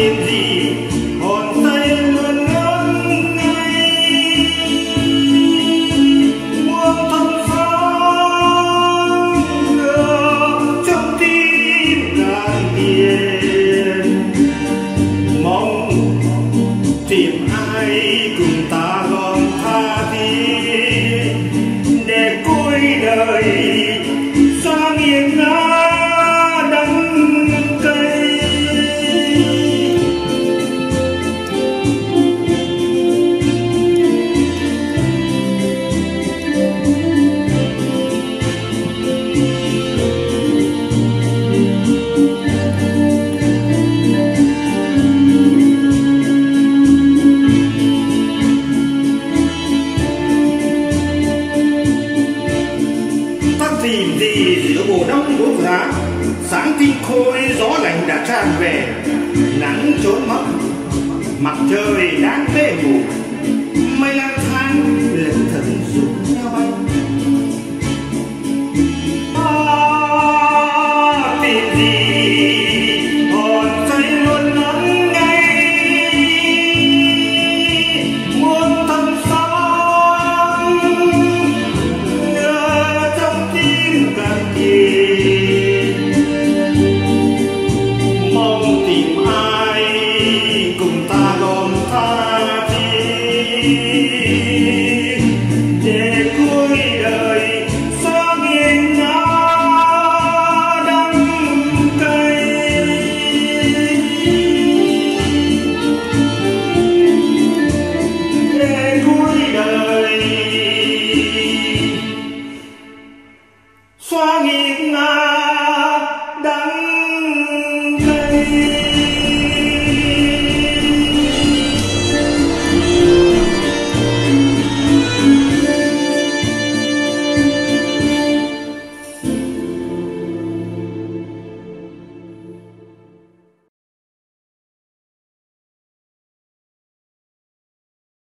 ta gì, hồn tay luôn ngóng ngay. muôn thân phong lửa trong tim càng hiền mong tìm ai cùng ta thì giữa mùa đông của giá sáng tinh khôi gió lành đã tràn về. Nắng trốn mất mặt trời đang mê mù. Mây lang thang lẩn thần rủ nhau bay à, tìm gì?